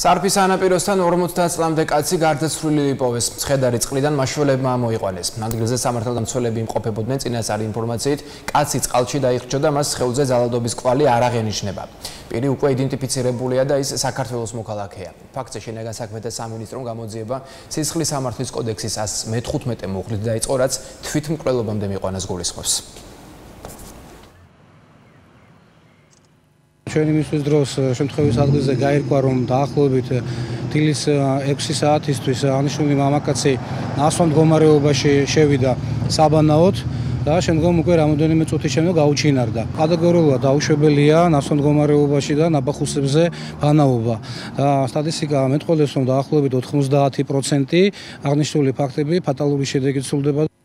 სარფის ანაპიროსთან 50 წლამდე კაცი გარდაცვლილი იპოვეს. ცხედარი წყლიდან მაშველებმა მოიყვანეს. ადგილზე სამართალდამცველები იმყოფებოდნენ წინასწარი ინფორმაციით, კაცი წყალში დაიხრჩა და მას ხელზე ზალადობის კვალი არ აღენიშნება. პირი უკვე იდენტიფიცირებულია და ის საქართველოს მოქალაქეა. ფაქტზე შინაგან საქმეთა სამინისტრომ გამოძიება სისხლის სამართლის კოდექსის 115 მუხლით დაიწყო, რაც თვითმკვლელობამდე მიყვანას გულისხმობს. ჩვენი მისთვის დროს შემთხვევის ადგილზე გაირკვა რომ დაახლოებით დილის 6 საათისთვის ანიშნული მამაკაცი ნასვამ მდგომარეობაში შევიდა საბანაოდ და შემდგომ უკვე რამოდენიმე წუთის შემდეგ გაუჩინარდა. კატეგორიულად დაუშვებელია ნასვამ მდგომარეობაში და ნაბახუსებზე ბანაობა. და სტატისტიკა მეტყოლებს რომ დაახლოებით 90% აღნიშნული ფაქტები ფატალური შედეგით სრულდება.